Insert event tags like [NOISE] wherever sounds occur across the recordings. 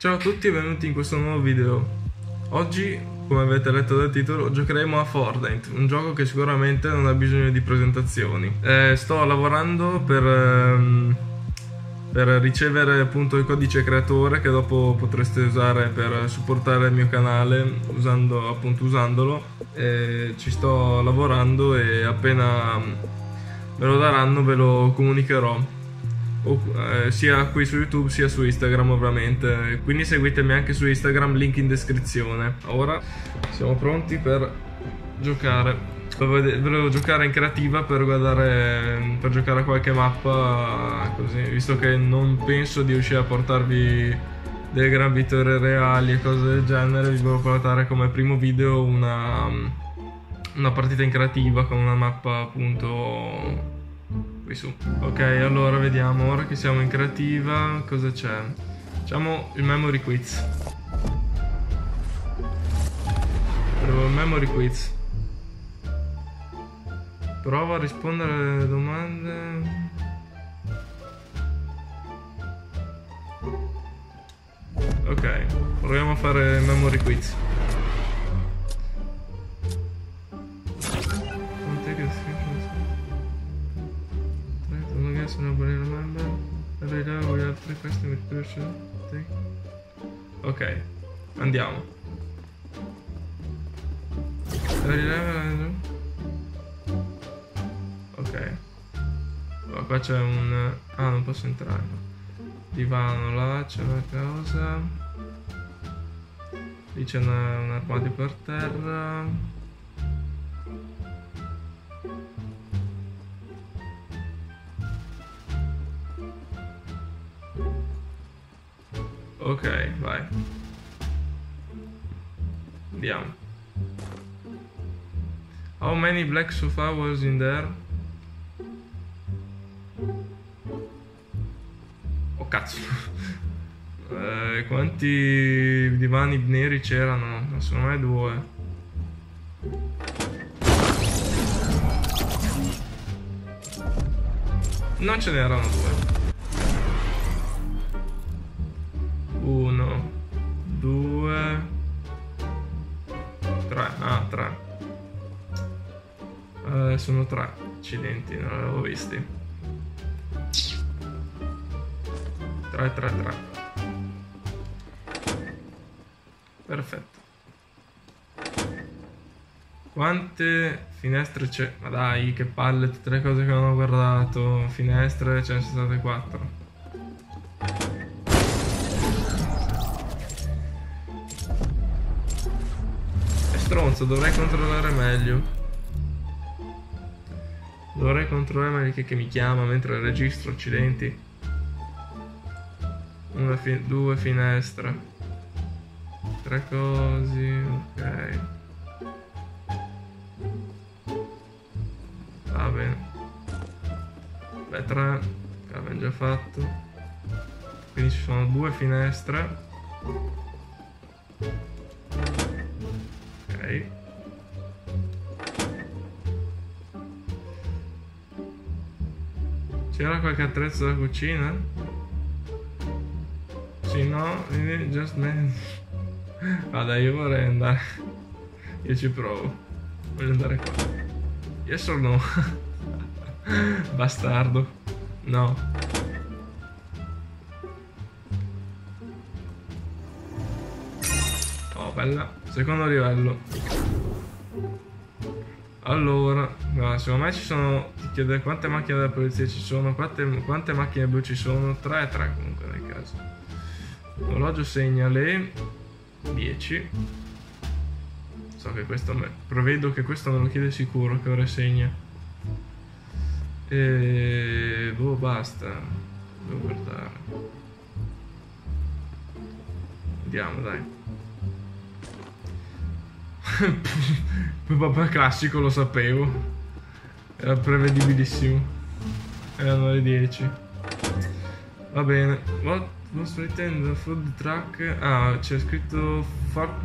Ciao a tutti e benvenuti in questo nuovo video. Oggi, come avete letto dal titolo, giocheremo a Fortnite, un gioco che sicuramente non ha bisogno di presentazioni. Eh, sto lavorando per, ehm, per ricevere appunto il codice creatore che dopo potreste usare per supportare il mio canale usando, appunto usandolo. Eh, ci sto lavorando e appena me lo daranno ve lo comunicherò o, eh, sia qui su YouTube sia su Instagram ovviamente. Quindi seguitemi anche su Instagram, link in descrizione. Ora siamo pronti per giocare. Volevo giocare in creativa per guardare per giocare a qualche mappa così, visto che non penso di riuscire a portarvi delle gran vittorie reali e cose del genere, vi volevo portare come primo video una, una partita in creativa con una mappa appunto qui su. Ok, allora vediamo, ora che siamo in creativa, cosa c'è? Facciamo il memory quiz. Provo il memory quiz. Prova a rispondere alle domande. Ok, proviamo a fare il memory quiz. Day we have three questions with person. Ok, andiamo. Ok. Oh, qua c'è un... Ah, non posso entrare. Divano là, c'è una cosa. Lì c'è un armadio per terra. Ok, vai. Andiamo. How many black sofa was in there? Oh cazzo. [LAUGHS] eh, quanti divani neri c'erano? Secondo me due. Non ce n'erano due. 1 2 3 ah 3 eh, sono 3 accidenti non l'avevo visti 3 3 3 perfetto quante finestre c'è? Ma dai, che palle, tutte le cose che non ho guardato. Finestre, ce ne sono state 4. Stronzo, dovrei controllare meglio. Dovrei controllare meglio che, che mi chiama mentre registro, accidenti. Una fi due finestre. Tre cose, ok. Va bene. Beh, tre, l'abbiamo già fatto. Quindi ci sono due finestre. C'era qualche attrezzo da cucina? Sì, no? Just man. [LAUGHS] Vada, io vorrei andare. Io ci provo. Voglio andare qua. Yes or no? Bastardo. No. Oh, bella. Secondo livello. Allora, no, secondo me ci sono. Ti chiede quante macchine della polizia ci sono, quante, quante macchine blu ci sono. 3 e 3 comunque nel caso. L'orologio segna le 10. So che questo me. Prevedo che questo me lo chiede sicuro che ora segna. E. boh, basta. Devo guardare. Andiamo, dai. [LAUGHS] Papà classico lo sapevo. Era prevedibilissimo. Erano le 10. Va bene. What was written the food truck? Ah, c'è scritto fork,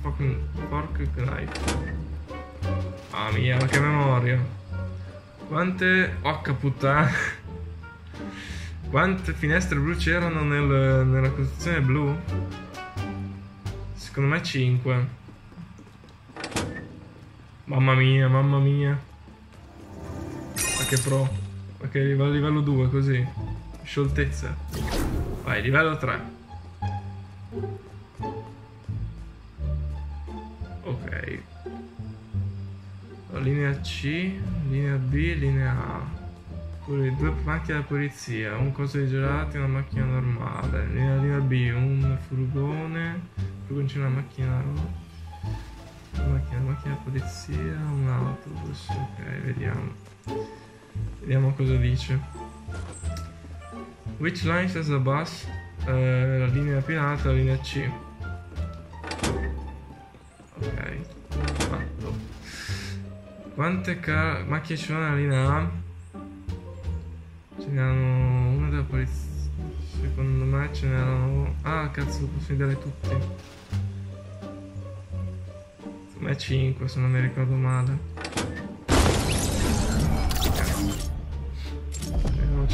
fork, fork knife. Ah mia, ma che memoria. Quante... Occa puttana. [LAUGHS] Quante finestre blu c'erano nel, nella costruzione blu? Secondo me 5. Mamma mia, mamma mia. Ma che pro. Ma che livello, livello 2 così. Scioltezza. Vai, livello 3. Ok. Linea C, linea B, linea A. Pure due macchine da polizia, un coso di gelati e una macchina normale. Linea, linea B, un furgone, furgoncino una macchina una macchina, macchina da polizia, un autobus. Ok, vediamo. Vediamo cosa dice. Which line has a bus? Eh, la linea più in alta, la linea C. Ok, fatto. Quante macchine ci sono nella linea A? Ce n'erano una della polizia. Secondo me ce n'erano. Ah, cazzo, posso vedere tutti. Secondo me 5, se non mi ricordo male.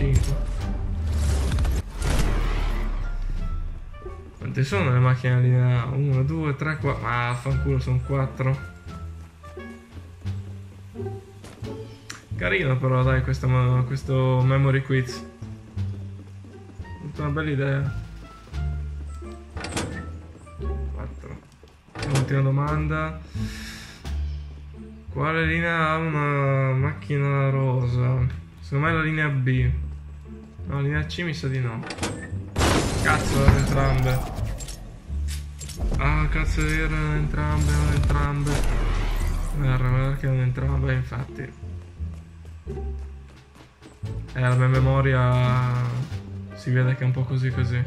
5. Quante sono le macchine in linea? 1, 2, 3, 4. Ah, fanculo, sono 4. Carino però dai questo, questo memory quiz. Una bella idea. 4. Ultima domanda. Quale linea ha una macchina rosa? Secondo me la linea B. No, linea C mi sa di no. Cazzo, erano entrambe. Ah, cazzo, erano entrambe, erano entrambe. Guarda, guarda che erano entrambe, infatti. Eh, la mia memoria si vede che è un po' così così.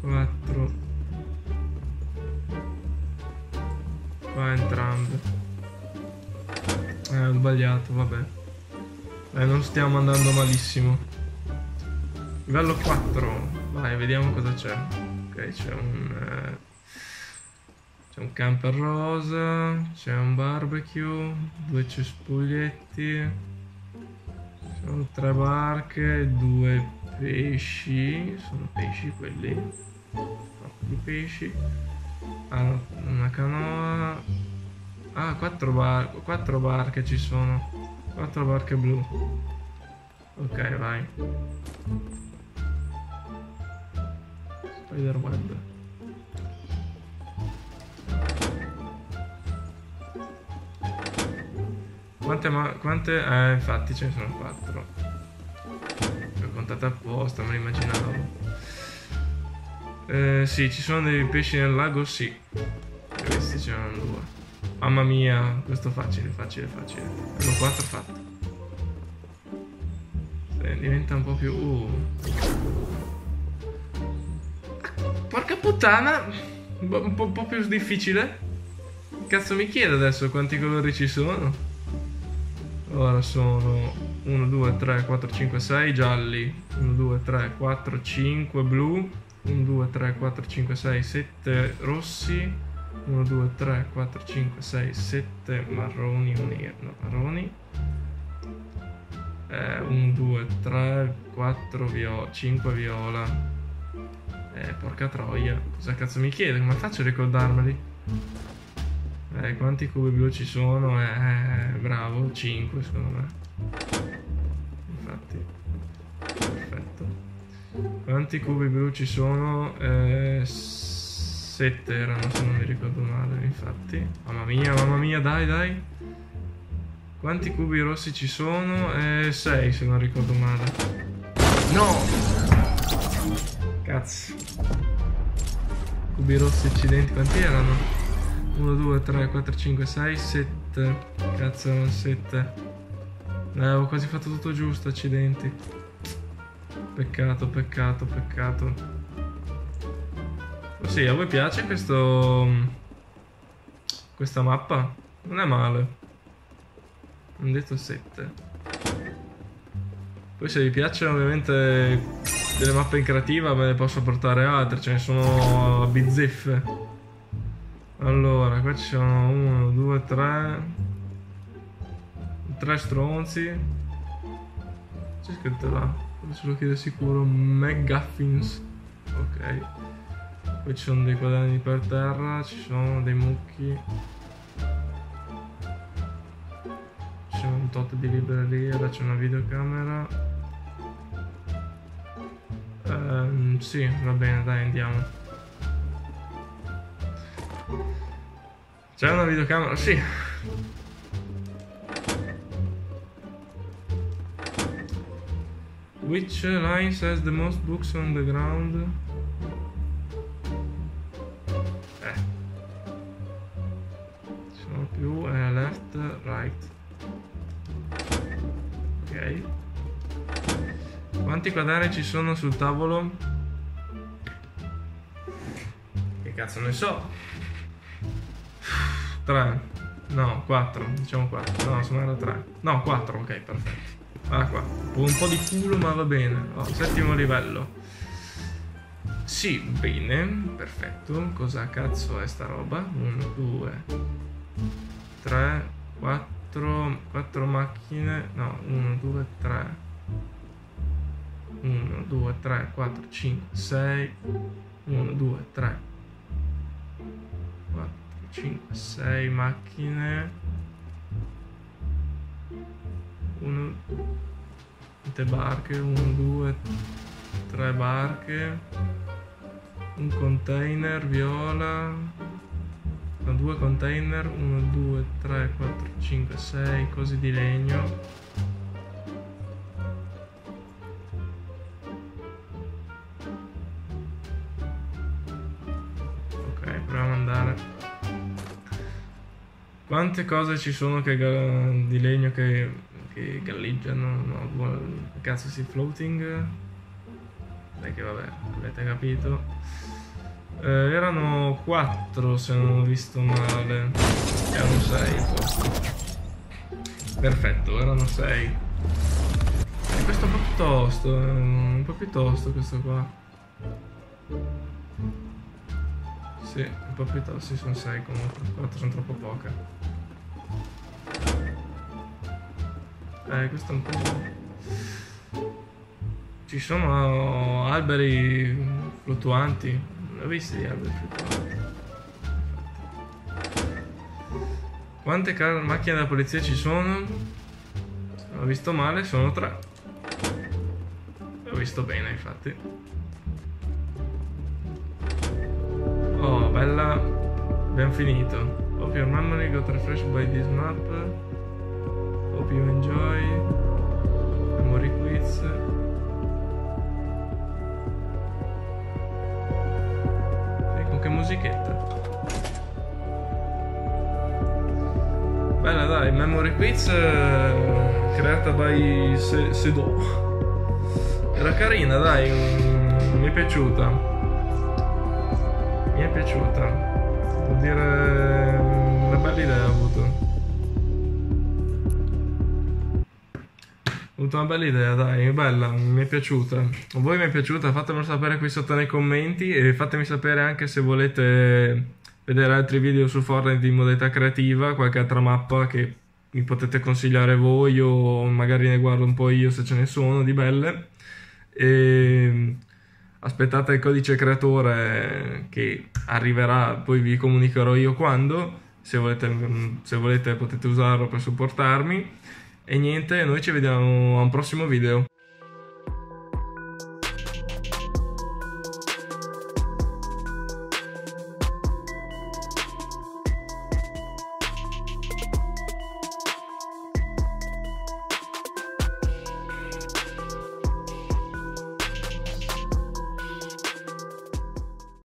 4 Qua entrambe. Eh, ho sbagliato, vabbè. Eh, non stiamo andando malissimo. Livello 4. Vai, vediamo cosa c'è. Ok, c'è un... Eh c'è un camper rosa, c'è un barbecue, due cespuglietti, sono tre barche, due pesci, sono pesci quelli, di pesci, ah, una canoa, ah quattro, bar quattro barche ci sono, quattro barche blu, ok vai, spider web. Quante, ma quante? Eh, infatti ce ne sono quattro. Le ho contate apposta, me lo immaginavo. Eh, sì, ci sono dei pesci nel lago? Sì. Questi ce n'erano due. Mamma mia, questo facile, facile, facile. Ecco 4 fatto. Eh, diventa un po' più... Uh. Porca puttana! Un po', un po' più difficile. Cazzo mi chiede adesso quanti colori ci sono? Ora sono 1, 2, 3, 4, 5, 6 gialli, 1, 2, 3, 4, 5 blu, 1, 2, 3, 4, 5, 6, 7 rossi, 1, 2, 3, 4, 5, 6, 7 marroni, no, marroni, eh, 1, 2, 3, 4 viola, 5 viola, eh, porca troia, cosa cazzo mi chiede, come faccio a ricordarmeli? Eh, quanti cubi blu ci sono? Eh, eh, bravo, 5 secondo me. Infatti. Perfetto. Quanti cubi blu ci sono? Eh, 7 erano se non mi ricordo male, infatti. Mamma mia, mamma mia, dai, dai. Quanti cubi rossi ci sono? Eh, 6 se non ricordo male. No! Cazzo. Cubi rossi accidenti, quanti erano? 1, 2, 3, 4, 5, 6, 7. Cazzo, 7. Eh, ho quasi fatto tutto giusto, accidenti. Peccato, peccato, peccato. Sì, a voi piace questo... Questa mappa? Non è male. Non detto 7. Poi se vi piacciono ovviamente delle mappe in creativa ve ne posso portare altre, ce ne sono bizzeffe. Allora, qua ci sono 1, 2, 3 3 stronzi C'è scritto là, se lo chiede sicuro, McGuffins. Ok. Poi ci sono dei quaderni per terra, ci sono dei mucchi. C'è un tot di libreria, là c'è una videocamera. Ehm, sì, va bene, dai, andiamo. C'è una videocamera? Sì. Which line says the most books on the ground? Left, right. Ok. Quanti quadri ci sono sul tavolo? Che cazzo ne so? 3. No, 4. Diciamo 4. No, sono era 3. No, 4. Ok, perfetto. Ah qua, un po' di culo ma va bene. Oh, settimo livello. Sì, bene, perfetto. Cosa cazzo è sta roba? 1, 2, 3, 4, 4 macchine. No, 1, 2, 3. 1, 2, 3, 4, 5, 6. 1, 2, 3. 4, 5, 6 macchine. 1 tutte barche 1 2 3 barche un container viola no, due container 1 2 3 4 5 6 cose di legno. Ok proviamo ad andare. Quante cose ci sono che, di legno che che galleggiano, no, cazzo si floating, dai che vabbè, avete capito. Eh, erano 4 se non ho visto male, erano 6 forse. Perfetto, erano 6. E questo è un po' più tosto, eh, un po' più tosto questo qua. Sì, un po' più tosto, sì, sono 6 comunque, 4 sono troppo poche. Eh, questo è un po'... Ci sono alberi fluttuanti. Visto gli alberi. Quante macchine della polizia ci sono? Ho visto male, sono tre. Ho visto bene, infatti. Oh, bella. Abbiamo finito. Hope your memory got refreshed by this map. Hope you enjoy. Memory quiz. Memory quiz eh, creata by Sedo. Era carina dai, mi è piaciuta. Mi è piaciuta. Devo dire una bella idea ho avuto. Ho avuto una bella idea, dai, bella, mi è piaciuta. A voi mi è piaciuta? Fatemelo sapere qui sotto nei commenti e fatemi sapere anche se volete vedere altri video su Fortnite in modalità creativa, qualche altra mappa che mi potete consigliare voi o magari ne guardo un po' io se ce ne sono di belle. E aspettate il codice creatore che arriverà, poi vi comunicherò io quando. Se volete, se volete potete usarlo per supportarmi. E niente, noi ci vediamo a un prossimo video.